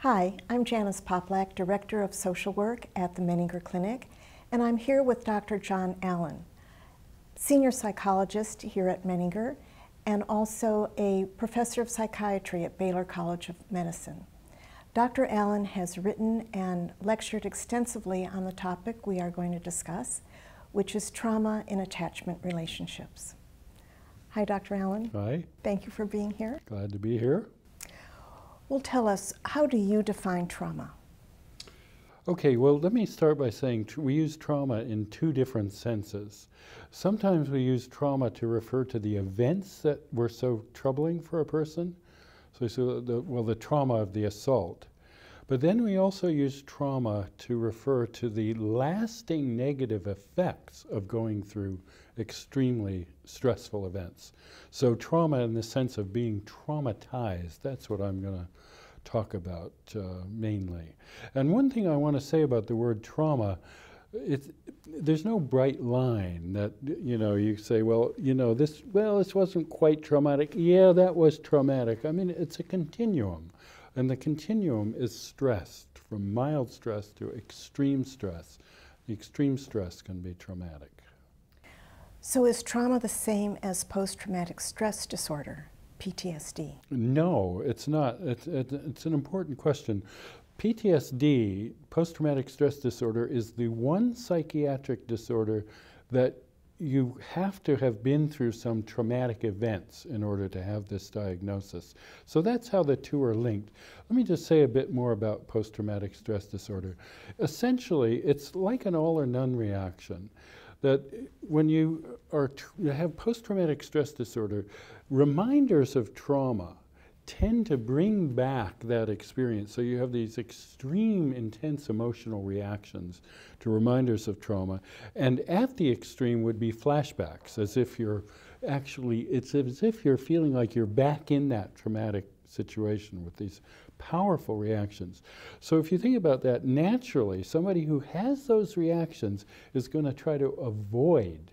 Hi, I'm Janice Poplack, Director of Social Work at the Menninger Clinic, and I'm here with Dr. Jon Allen, Senior Psychologist here at Menninger, and also a Professor of Psychiatry at Baylor College of Medicine. Dr. Allen has written and lectured extensively on the topic we are going to discuss, which is trauma in attachment relationships. Hi, Dr. Allen. Hi. Thank you for being here. Glad to be here. Well, tell us, how do you define trauma? Okay, well, let me start by saying we use trauma in two different senses. Sometimes we use trauma to refer to the events that were so troubling for a person. So, so the, well, the trauma of the assault. But then we also use trauma to refer to the lasting negative effects of going through extremely stressful events. So, trauma in the sense of being traumatized, that's what I'm going to talk about uh, mainly. And one thing I want to say about the word trauma, it's, there's no bright line that you know you say, well, you know this, well, this wasn't quite traumatic. Yeah, that was traumatic. I mean, it's a continuum, and the continuum is stressed from mild stress to extreme stress. Extreme stress can be traumatic. So, is trauma the same as post traumatic stress disorder? PTSD? No, it's not. It's, it's an important question. PTSD, post traumatic stress disorder, is the one psychiatric disorder that you have to have been through some traumatic events in order to have this diagnosis. So that's how the two are linked. Let me just say a bit more about post traumatic stress disorder. Essentially, it's like an all or none reaction that when you are have post-traumatic stress disorder, reminders of trauma tend to bring back that experience. So you have these extreme, intense emotional reactions to reminders of trauma. And at the extreme would be flashbacks, as if you're actually, it's as if you're feeling like you're back in that traumatic situation with these powerful reactions. So if you think about that, naturally, somebody who has those reactions is going to try to avoid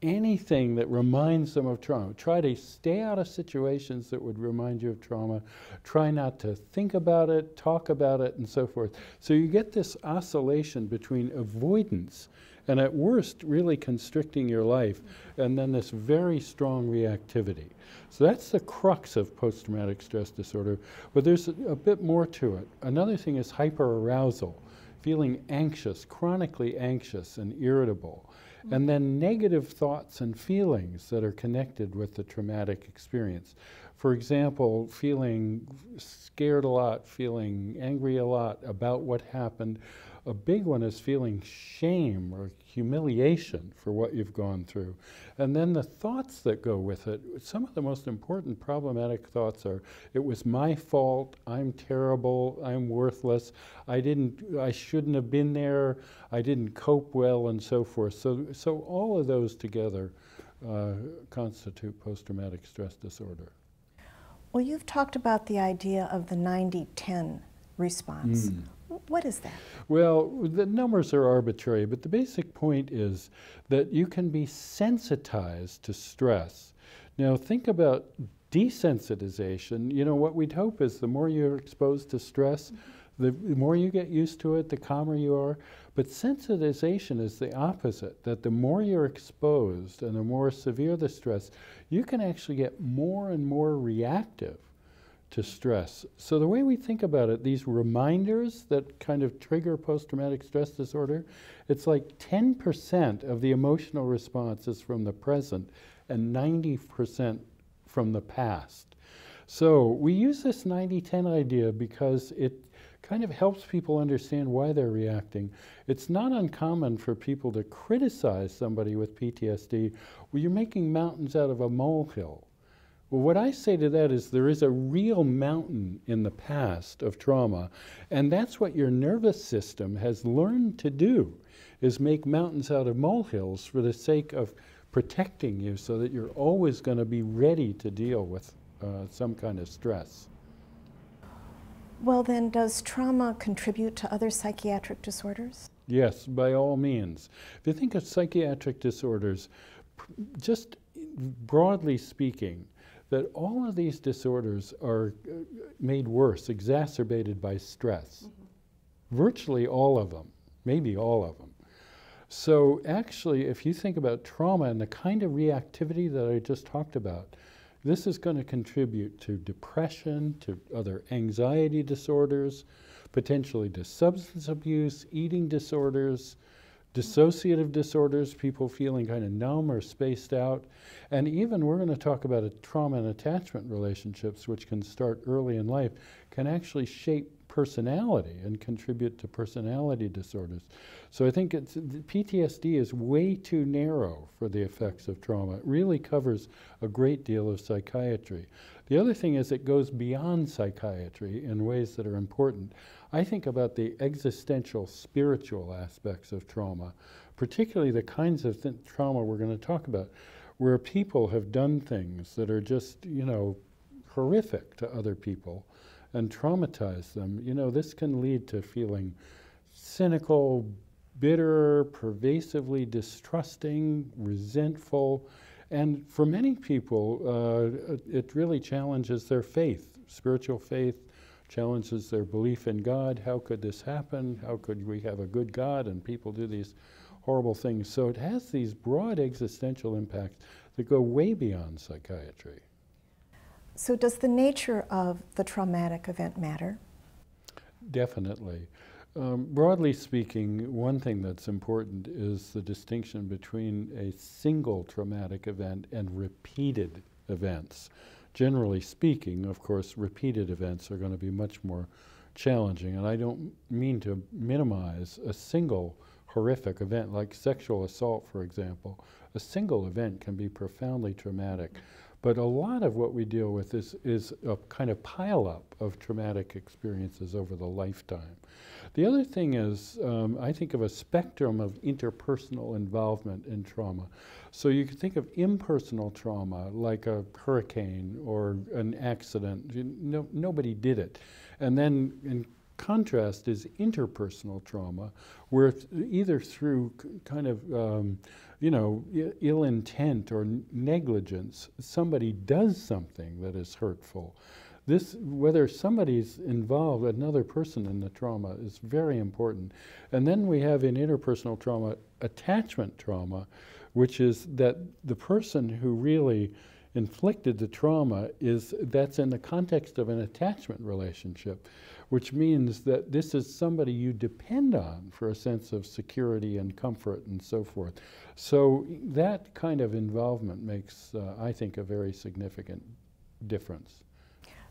anything that reminds them of trauma. Try to stay out of situations that would remind you of trauma. Try not to think about it, talk about it, and so forth. So you get this oscillation between avoidance and at worst really constricting your life, and then this very strong reactivity. So that's the crux of post-traumatic stress disorder, but there's a, a bit more to it. Another thing is hyperarousal, feeling anxious, chronically anxious and irritable, mm-hmm. and then negative thoughts and feelings that are connected with the traumatic experience. For example, feeling scared a lot, feeling angry a lot about what happened, a big one is feeling shame or humiliation for what you've gone through. And then the thoughts that go with it, some of the most important problematic thoughts are, it was my fault, I'm terrible, I'm worthless, I didn't, I shouldn't have been there, I didn't cope well, and so forth. So, so all of those together uh, constitute post-traumatic stress disorder. Well, you've talked about the idea of the 90-10 response. Mm. What is that? Well, the numbers are arbitrary, but the basic point is that you can be sensitized to stress. Now, think about desensitization. You know, what we'd hope is the more you're exposed to stress, the more you get used to it, the calmer you are. But sensitization is the opposite, that the more you're exposed and the more severe the stress, you can actually get more and more reactive to stress. So the way we think about it, these reminders that kind of trigger post-traumatic stress disorder, it's like 10% of the emotional response is from the present and 90% from the past. So we use this 90-10 idea because it kind of helps people understand why they're reacting. It's not uncommon for people to criticize somebody with PTSD, well, you're making mountains out of a molehill. Well, what I say to that is there is a real mountain in the past of trauma, and that's what your nervous system has learned to do, is make mountains out of molehills for the sake of protecting you so that you're always going to be ready to deal with uh, some kind of stress. Well, then, does trauma contribute to other psychiatric disorders? Yes, by all means. If you think of psychiatric disorders, just broadly speaking, that all of these disorders are uh, made worse, exacerbated by stress. Mm-hmm. Virtually all of them, maybe all of them. So, actually, if you think about trauma and the kind of reactivity that I just talked about, this is going to contribute to depression, to other anxiety disorders, potentially to substance abuse, eating disorders, dissociative disorders, people feeling kind of numb or spaced out. And even we're going to talk about trauma and attachment relationships, which can start early in life, can actually shape personality and contribute to personality disorders. So I think it's, PTSD is way too narrow for the effects of trauma. It really covers a great deal of psychiatry. The other thing is it goes beyond psychiatry in ways that are important. I think about the existential, spiritual aspects of trauma, particularly the kinds of th trauma we're going to talk about, where people have done things that are just, you know, horrific to other people and traumatize them. You know, this can lead to feeling cynical, bitter, pervasively distrusting, resentful, and for many people, uh, it really challenges their faith, spiritual faith, challenges their belief in God. How could this happen? How could we have a good God and people do these horrible things? So it has these broad existential impacts that go way beyond psychiatry. So, does the nature of the traumatic event matter? Definitely. Um, broadly speaking, one thing that's important is the distinction between a single traumatic event and repeated events. Generally speaking, of course, repeated events are going to be much more challenging. And I don't mean to minimize a single horrific event like sexual assault, for example. A single event can be profoundly traumatic. But a lot of what we deal with is, is a kind of pileup of traumatic experiences over the lifetime. The other thing is, um, I think of a spectrum of interpersonal involvement in trauma. So you can think of impersonal trauma, like a hurricane or an accident. No, nobody did it. And then contrast is interpersonal trauma, where either through kind of um, you know, ill intent or negligence, somebody does something that is hurtful. This, whether somebody's involved, another person in the trauma, is very important. And then we have in interpersonal trauma, attachment trauma, which is that the person who really inflicted the trauma is that's in the context of an attachment relationship which means that this is somebody you depend on for a sense of security and comfort and so forth. So that kind of involvement makes, uh, I think, a very significant difference.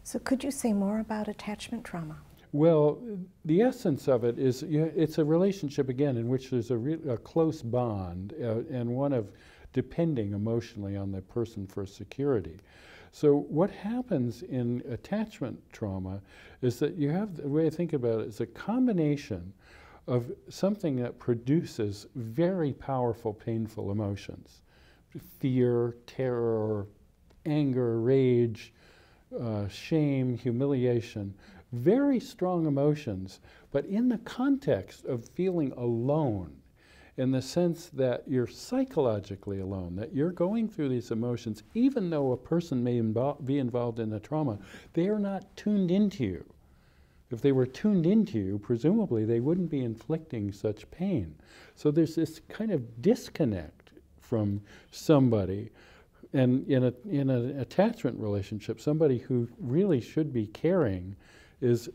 So could you say more about attachment trauma? Well, the essence of it is you know, it's a relationship, again, in which there's a, a close bond uh, and one of depending emotionally on the person for security. So what happens in attachment trauma is that you have, the way I think about it is a combination of something that produces very powerful, painful emotions. Fear, terror, anger, rage, uh, shame, humiliation, very strong emotions, but in the context of feeling alone in the sense that you're psychologically alone, that you're going through these emotions, even though a person may invo be involved in the trauma, they are not tuned into you. If they were tuned into you, presumably they wouldn't be inflicting such pain. So there's this kind of disconnect from somebody. And in, a, in an attachment relationship, somebody who really should be caring is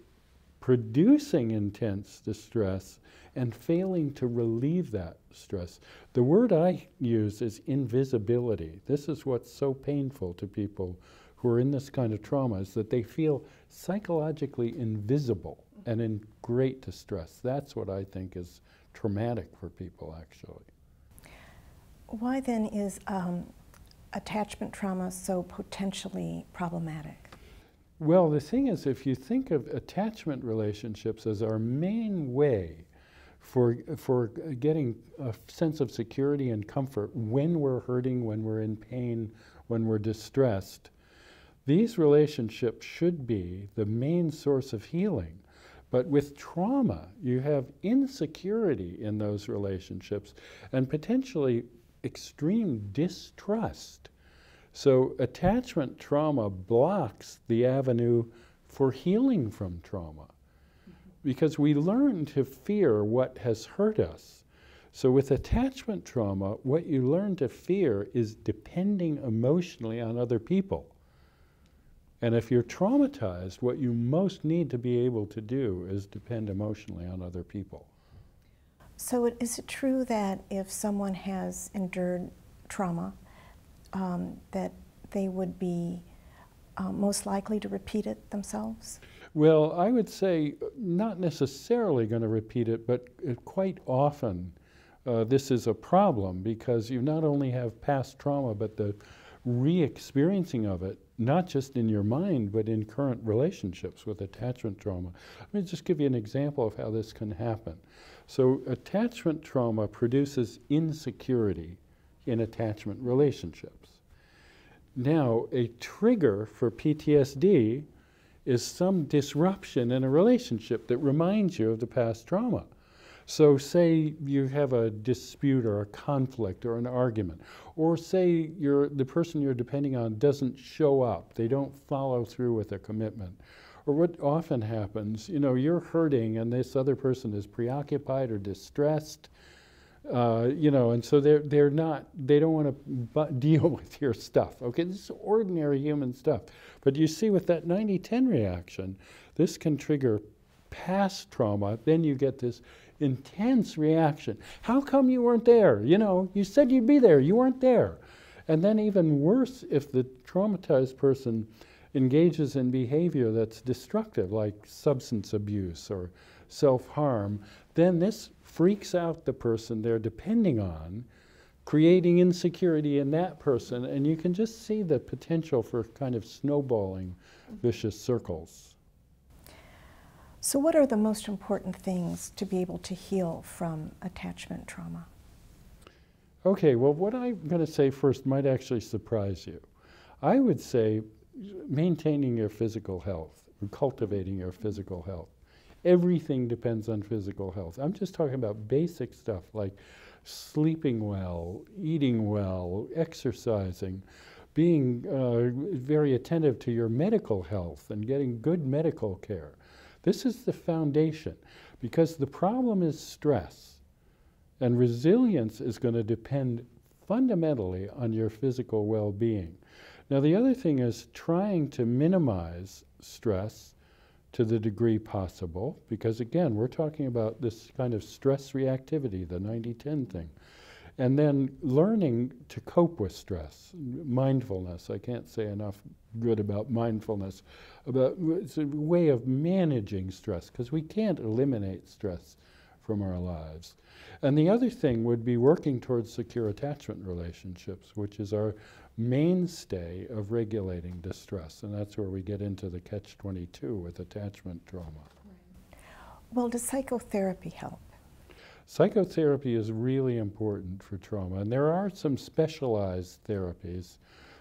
producing intense distress and failing to relieve that stress. The word I use is invisibility. This is what's so painful to people who are in this kind of trauma is that they feel psychologically invisible and in great distress. That's what I think is traumatic for people, actually. Why then is um, attachment trauma so potentially problematic? Well, the thing is, if you think of attachment relationships as our main way for, for getting a sense of security and comfort when we're hurting, when we're in pain, when we're distressed. These relationships should be the main source of healing. But with trauma, you have insecurity in those relationships and potentially extreme distrust. So attachment trauma blocks the avenue for healing from trauma because we learn to fear what has hurt us. So, with attachment trauma, what you learn to fear is depending emotionally on other people. And if you're traumatized, what you most need to be able to do is depend emotionally on other people. So, is it true that if someone has endured trauma, um, that they would be uh, most likely to repeat it themselves? Well, I would say not necessarily going to repeat it, but quite often uh, this is a problem because you not only have past trauma, but the re experiencing of it, not just in your mind, but in current relationships with attachment trauma. Let me just give you an example of how this can happen. So, attachment trauma produces insecurity in attachment relationships. Now, a trigger for PTSD is some disruption in a relationship that reminds you of the past trauma. So, say you have a dispute or a conflict or an argument, or say you're, the person you're depending on doesn't show up, they don't follow through with a commitment. Or what often happens, you know, you're hurting and this other person is preoccupied or distressed, uh, you know, and so they're, they're not, they don't want to deal with your stuff. Okay, this is ordinary human stuff. But you see, with that 90 10 reaction, this can trigger past trauma. Then you get this intense reaction. How come you weren't there? You know, you said you'd be there, you weren't there. And then, even worse, if the traumatized person engages in behavior that's destructive, like substance abuse or self harm, then this freaks out the person they're depending on, creating insecurity in that person, and you can just see the potential for kind of snowballing vicious circles. So, what are the most important things to be able to heal from attachment trauma? Okay, well, what I'm going to say first might actually surprise you. I would say maintaining your physical health, cultivating your physical health. Everything depends on physical health. I'm just talking about basic stuff like sleeping well, eating well, exercising, being uh, very attentive to your medical health and getting good medical care. This is the foundation because the problem is stress. And resilience is going to depend fundamentally on your physical well being. Now, the other thing is trying to minimize stress to the degree possible, because again, we're talking about this kind of stress reactivity, the 90 10 thing. And then learning to cope with stress, mindfulness. I can't say enough good about mindfulness. About it's a way of managing stress because we can't eliminate stress from our lives. And the other thing would be working towards secure attachment relationships, which is our mainstay of regulating distress. And that's where we get into the catch 22 with attachment trauma. Well, does psychotherapy help? Psychotherapy is really important for trauma, and there are some specialized therapies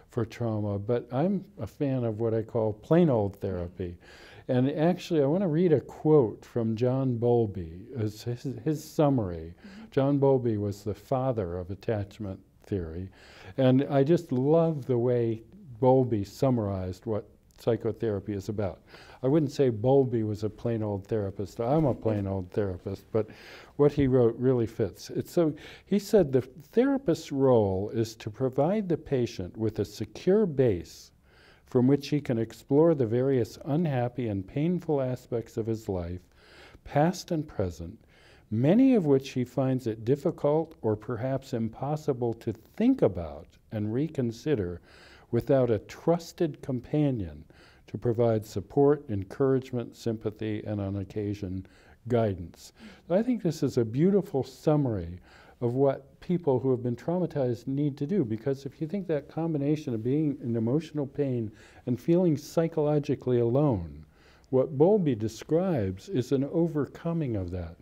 for trauma, but I'm a fan of what I call plain old therapy. And actually, I want to read a quote from John Bowlby, his, his summary. John Bowlby was the father of attachment theory. And I just love the way Bowlby summarized what psychotherapy is about. I wouldn't say Bowlby was a plain old therapist. I'm a plain old therapist, but what he wrote really fits. It's so he said the therapist's role is to provide the patient with a secure base from which he can explore the various unhappy and painful aspects of his life, past and present, many of which he finds it difficult or perhaps impossible to think about and reconsider without a trusted companion to provide support, encouragement, sympathy, and on occasion, guidance. I think this is a beautiful summary of what people who have been traumatized need to do because if you think that combination of being in emotional pain and feeling psychologically alone, what Bowlby describes is an overcoming of that.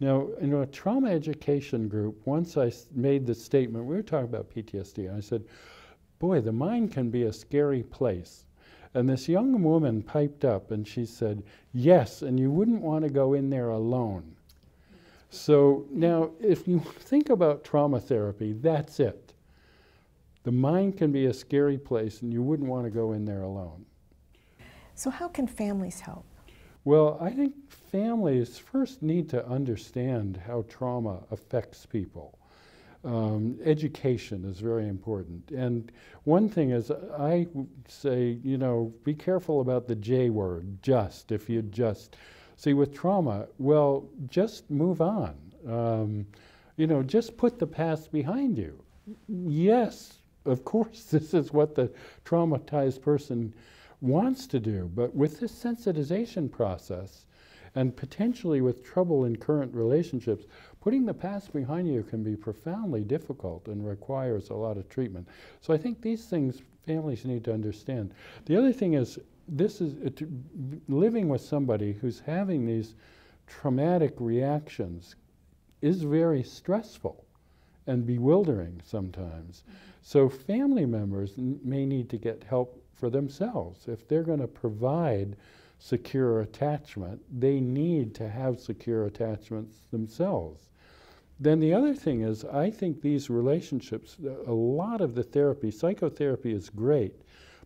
Now, in a trauma education group, once I made the statement, we were talking about PTSD, I said, Boy, the mind can be a scary place. And this young woman piped up and she said, Yes, and you wouldn't want to go in there alone. So now, if you think about trauma therapy, that's it. the mind can be a scary place and you wouldn't want to go in there alone. So, how can families help? Well, I think families first need to understand how trauma affects people. Um, education is very important. And one thing is, I say, you know, be careful about the J word, just, if you just. See, with trauma, well, just move on. Um, you know, just put the past behind you. Yes, of course, this is what the traumatized person wants to do, but with this sensitization process, and potentially with trouble in current relationships, putting the past behind you can be profoundly difficult and requires a lot of treatment. So I think these things families need to understand. The other thing is, this is uh, living with somebody who's having these traumatic reactions is very stressful and bewildering sometimes. So family members may need to get help for themselves. If they're going to provide secure attachment, they need to have secure attachments themselves. Then the other thing is, I think these relationships, a lot of the therapy, psychotherapy is great,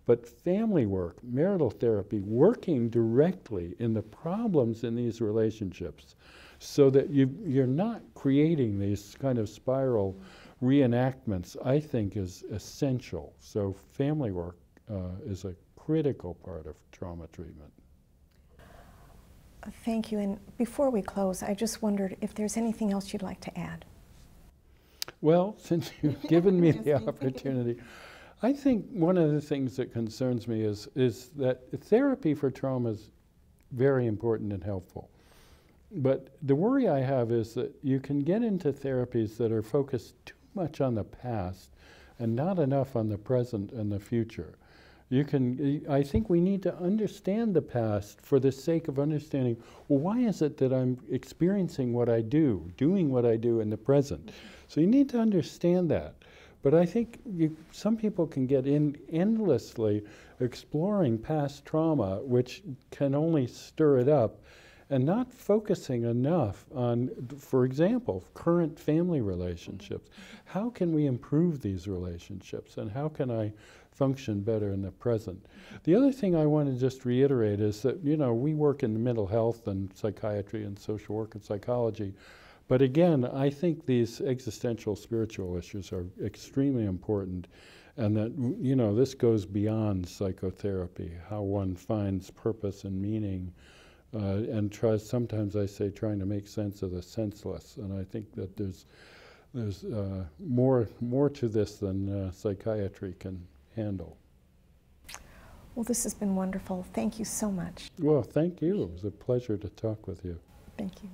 but family work, marital therapy, working directly in the problems in these relationships so that you, you're not creating these kind of spiral reenactments, I think is essential. So family work uh, is a critical part of trauma treatment. Thank you. And before we close, I just wondered if there's anything else you'd like to add. Well, since you've given me the opportunity, I think one of the things that concerns me is, is that therapy for trauma is very important and helpful. But the worry I have is that you can get into therapies that are focused too much on the past and not enough on the present and the future. You can, I think we need to understand the past for the sake of understanding, well, why is it that I'm experiencing what I do, doing what I do in the present? So you need to understand that. But I think you, some people can get in endlessly exploring past trauma, which can only stir it up, and not focusing enough on, for example, current family relationships. How can we improve these relationships, and how can I function better in the present. The other thing I want to just reiterate is that, you know, we work in mental health and psychiatry and social work and psychology. But again, I think these existential spiritual issues are extremely important and that, you know, this goes beyond psychotherapy, how one finds purpose and meaning uh, and tries, sometimes I say, trying to make sense of the senseless. And I think that there's, there's uh, more, more to this than uh, psychiatry can handle. Well, this has been wonderful. Thank you so much. Well, thank you. It was a pleasure to talk with you. Thank you.